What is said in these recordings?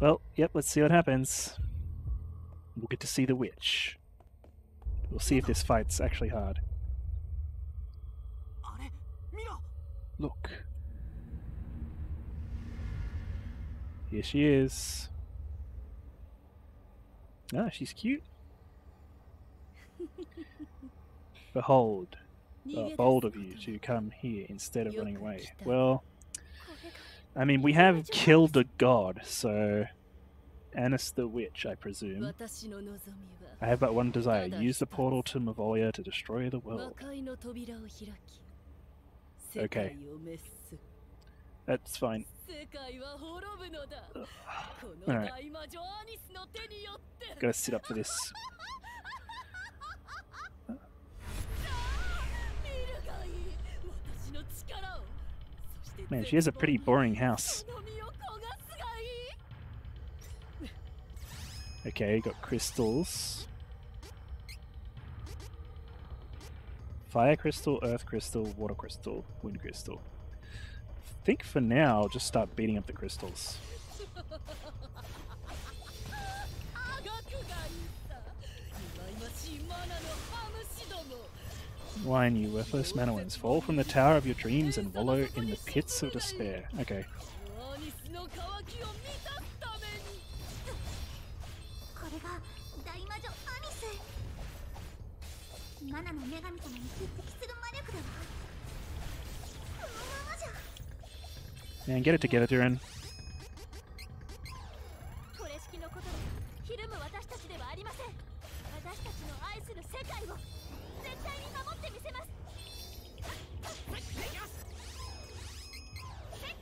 Well, yep, let's see what happens. We'll get to see the witch. We'll see if this fight's actually hard. Look. Here she is. Ah, she's cute. Behold, uh, bold of you to come here instead of running away. Well, I mean, we have killed a god, so... Anise the Witch, I presume. I have but one desire, use the portal to Mavolia to destroy the world. Okay. That's fine. Alright. Gotta sit up for this. Man, she has a pretty boring house. Okay, got crystals. Fire crystal, earth crystal, water crystal, wind crystal. I think for now, I'll just start beating up the crystals. Wine, you worthless Manowins, fall from the tower of your dreams and wallow in the pits of despair. Okay. Man, get it together, Duran.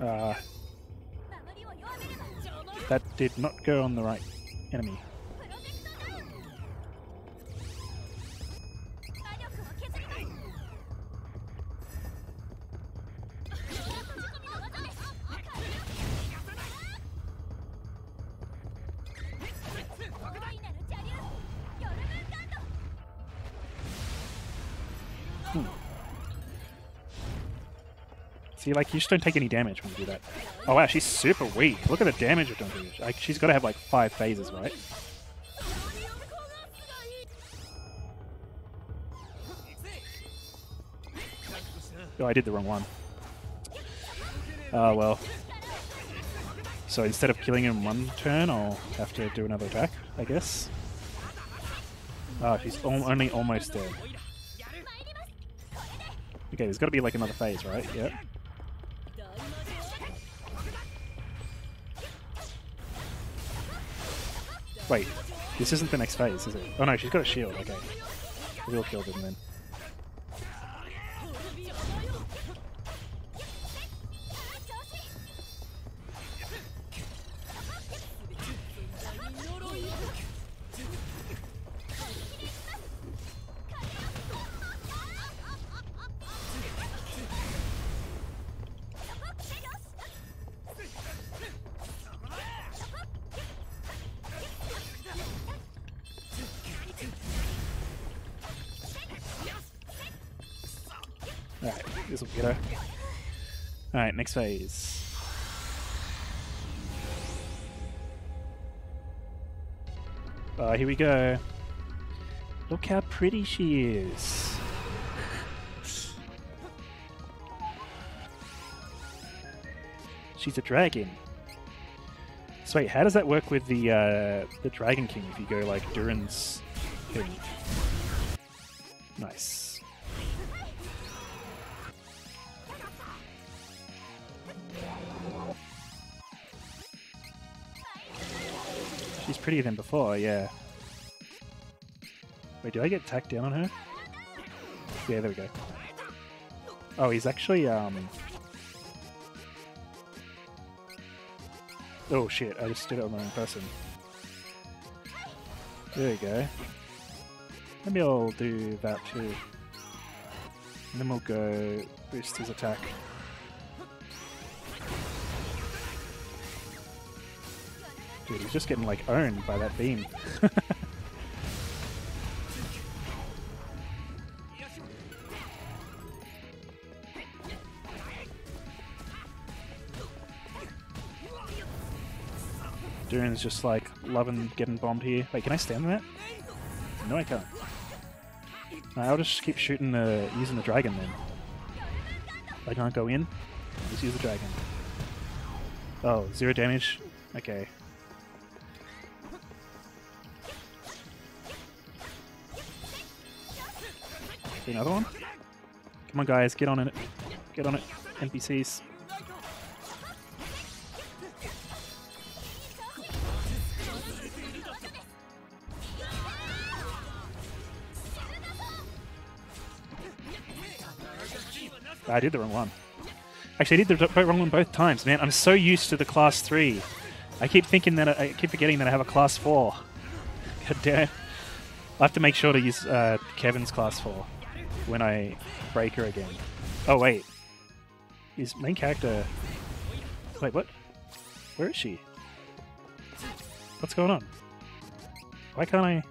Uh, that did not go on the right enemy. See, like, you just don't take any damage when you do that. Oh, wow, she's super weak. Look at the damage you're doing. Like, she's got to have, like, five phases, right? Oh, I did the wrong one. Oh, well. So instead of killing him one turn, I'll have to do another attack, I guess. Oh, she's only almost dead. Okay, there's got to be, like, another phase, right? Yep. Wait, this isn't the next phase, is it? Oh no, she's got a shield, okay. We'll kill them then. This will get her. Alright, next phase. Oh, here we go. Look how pretty she is. She's a dragon. So wait, how does that work with the uh, the Dragon King if you go like Duran's thing? Nice. Prettier than before, yeah. Wait, do I get tacked down on her? Yeah, there we go. Oh, he's actually, um... Oh shit, I just did it on the wrong person. There we go. Maybe I'll do that too. And then we'll go boost his attack. Dude, he's just getting like owned by that beam. Duran's just like loving getting bombed here. Wait, can I stand that? No, I can't. I'll just keep shooting the using the dragon then. I can't go in. Just use the dragon. Oh, zero damage. Okay. Another one? Come on, guys, get on it. Get on it, NPCs. I did the wrong one. Actually, I did the wrong one both times, man. I'm so used to the class 3. I keep thinking that I, I keep forgetting that I have a class 4. God damn. I have to make sure to use uh, Kevin's class 4 when I break her again. Oh, wait. His main character... Wait, what? Where is she? What's going on? Why can't I...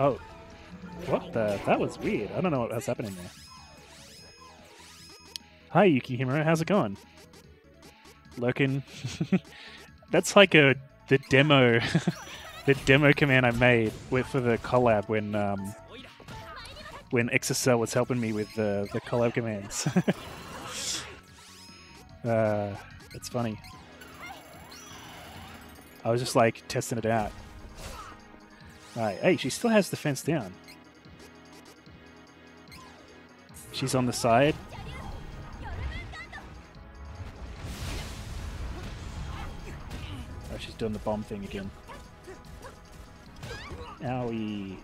Oh. What the? That was weird. I don't know what was happening there. Hi, Yukihiro. How's it going? Lurkin. That's like a the demo, the demo command I made with for the collab when um, when XSL was helping me with the the collab commands. uh, it's funny. I was just like testing it out. Alright, hey, she still has the fence down. She's on the side. Oh, she's doing the bomb thing again. Owie.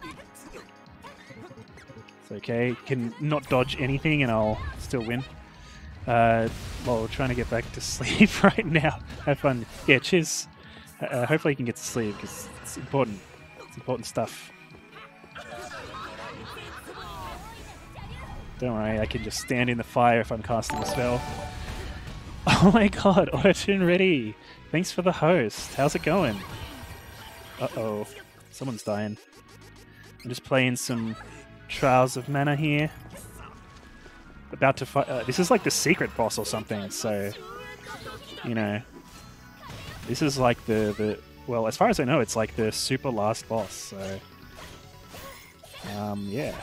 It's okay. Can not dodge anything and I'll still win. Uh, well, trying to get back to sleep right now. Have fun. Yeah, cheers. Uh, hopefully you can get to sleep because it's important. It's important stuff. Don't worry, I can just stand in the fire if I'm casting a spell. Oh my god, Autotune ready! Thanks for the host. How's it going? Uh-oh. Someone's dying. I'm just playing some Trials of Mana here. About to fight... Uh, this is like the secret boss or something, so... You know... This is like the, the... Well, as far as I know, it's like the super last boss, so... Um, yeah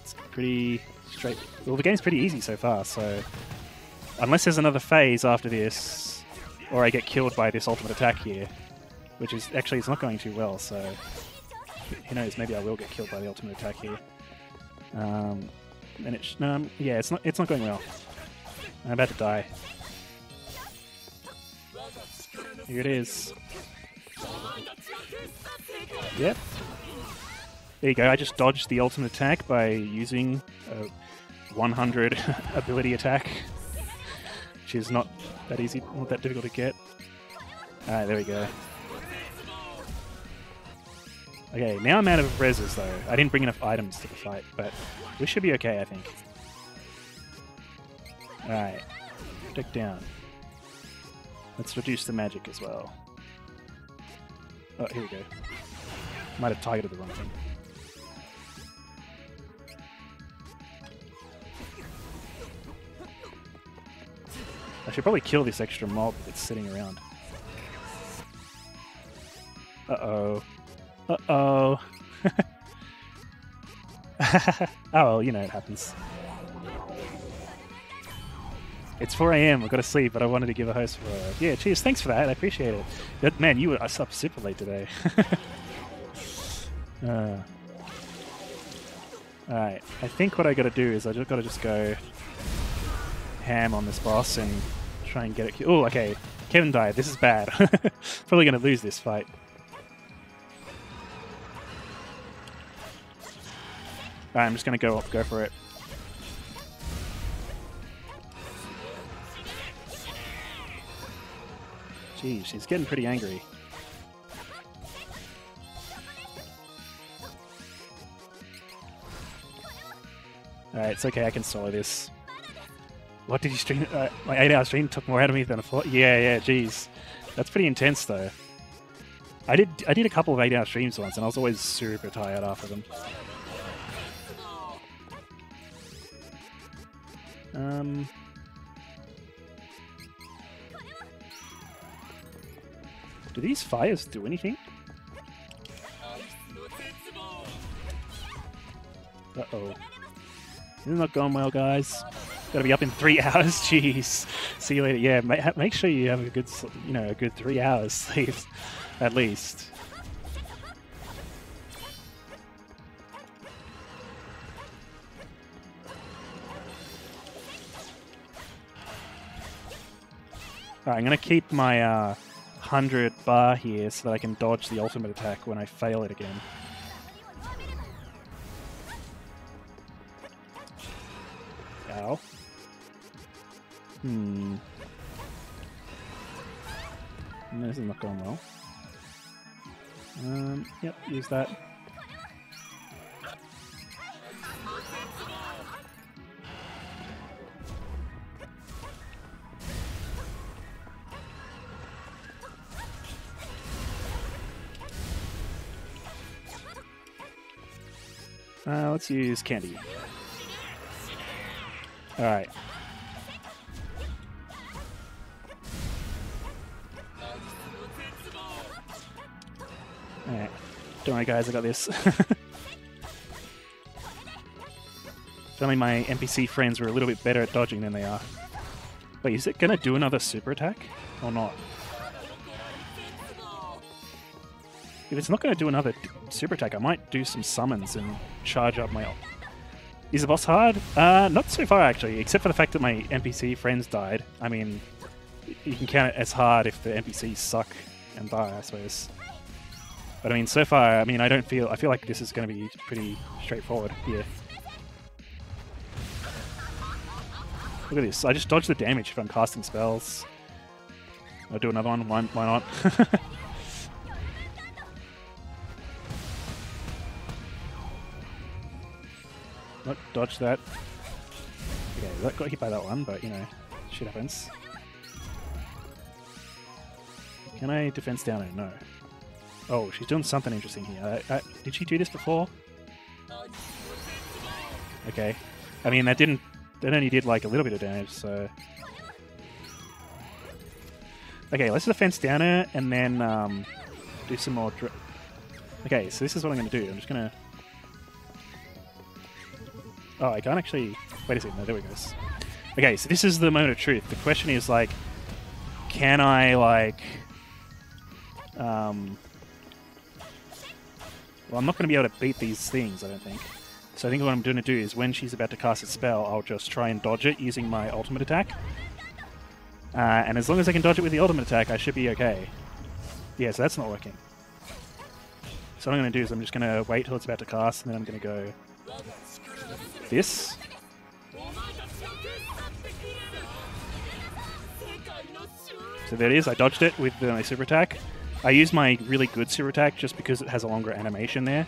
It's pretty straight. Well, the game's pretty easy so far, so unless there's another phase after this, or I get killed by this ultimate attack here, which is actually it's not going too well. So who knows? Maybe I will get killed by the ultimate attack here. Um, and it's no, um, yeah, it's not it's not going well. I'm about to die. Here it is. Yep, there you go, I just dodged the ultimate attack by using a 100 ability attack, which is not that easy, not that difficult to get. Alright, there we go. Okay, now I'm out of reses though. I didn't bring enough items to the fight, but we should be okay, I think. Alright, deck down. Let's reduce the magic as well. Oh, here we go. Might have targeted the wrong thing. I should probably kill this extra mob that's sitting around. Uh-oh. Uh-oh. oh, you know, it happens. It's 4 a.m. I've got to sleep, but I wanted to give a host for... Uh, yeah, cheers. Thanks for that. I appreciate it. But, man, you were up super late today. uh. Alright. I think what I got to do is I just got to just go ham on this boss and try and get it. Oh, okay. Kevin died. This is bad. Probably going to lose this fight. Right, I'm just going to go up, go for it. Jeez, he's getting pretty angry. Alright, it's okay, I can solo this. What did you stream? Uh, my eight hour stream took more out of me than I thought. Yeah, yeah, jeez. That's pretty intense though. I did I did a couple of eight hour streams once and I was always super tired after them. Um. Do these fires do anything? Uh-oh. This is not going well, guys. Got to be up in three hours. Jeez. See you later. Yeah, make, make sure you have a good, you know, a good three hours sleep, at least. I'm gonna keep my uh, 100 bar here so that I can dodge the ultimate attack when I fail it again. Ow. Hmm. This is not going well. Um, yep, use that. Let's use candy. Alright. Alright. Don't worry, guys, I got this. only my NPC friends were a little bit better at dodging than they are. Wait, is it gonna do another super attack? Or not? If it's not gonna do another super attack, I might do some summons and charge up my ult. Is the boss hard? Uh, not so far actually, except for the fact that my NPC friends died. I mean, you can count it as hard if the NPCs suck and die, I suppose. But I mean, so far, I mean, I don't feel. I feel like this is going to be pretty straightforward here. Look at this. I just dodge the damage if I'm casting spells. I'll do another one. Why, why not? Not dodge that. Okay, that got hit by that one, but you know, shit happens. Can I defense down it? No. Oh, she's doing something interesting here. I, I, did she do this before? Okay. I mean, that didn't. That only did like a little bit of damage, so. Okay, let's defense down her and then um, do some more. Okay, so this is what I'm going to do. I'm just going to. Oh, I can't actually. Wait a second. No, there we go. Okay, so this is the moment of truth. The question is like, can I like, um, well, I'm not going to be able to beat these things. I don't think. So I think what I'm going to do is when she's about to cast a spell, I'll just try and dodge it using my ultimate attack. Uh, and as long as I can dodge it with the ultimate attack, I should be okay. Yeah, so that's not working. So what I'm going to do is I'm just going to wait till it's about to cast, and then I'm going to go this. So there it is. I dodged it with uh, my super attack. I use my really good super attack just because it has a longer animation there,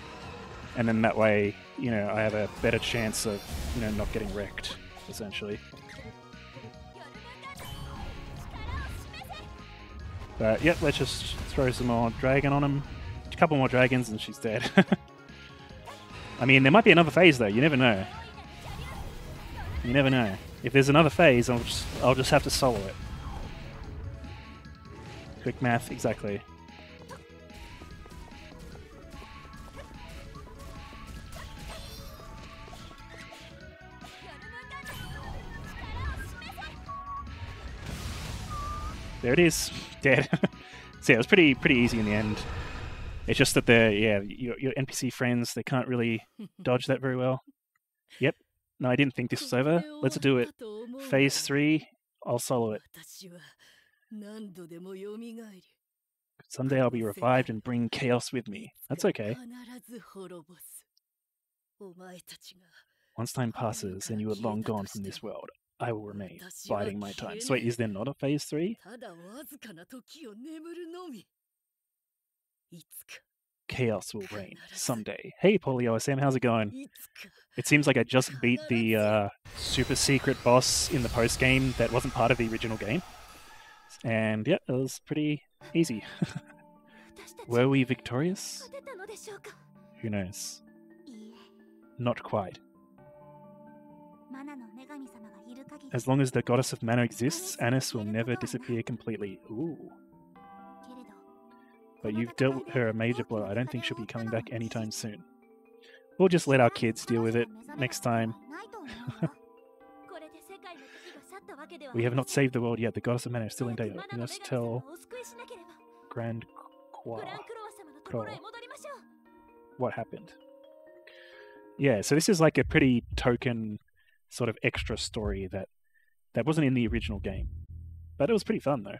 and then that way, you know, I have a better chance of, you know, not getting wrecked, essentially. But yep, let's just throw some more dragon on him. A couple more dragons, and she's dead. I mean, there might be another phase though. You never know. You never know. If there's another phase, I'll just I'll just have to solo it. Quick math, exactly. There it is, dead. so yeah, it was pretty pretty easy in the end. It's just that the yeah your, your NPC friends they can't really dodge that very well. Yep. No, I didn't think this was over. Let's do it. Phase 3, I'll solo it. Someday I'll be revived and bring chaos with me. That's okay. Once time passes and you are long gone from this world, I will remain, biding my time. So wait, is there not a phase 3? chaos will reign someday. Hey, Polio, Sam, how's it going? It seems like I just beat the uh, super secret boss in the post game that wasn't part of the original game. And yeah, it was pretty easy. Were we victorious? Who knows? Not quite. As long as the goddess of mana exists, Anise will never disappear completely. Ooh but you've dealt her a major blow. I don't think she'll be coming back anytime soon. We'll just let our kids deal with it next time. we have not saved the world yet. The goddess of mana is still in danger. We must tell Grand Qua what happened. Yeah, so this is like a pretty token sort of extra story that that wasn't in the original game. But it was pretty fun though.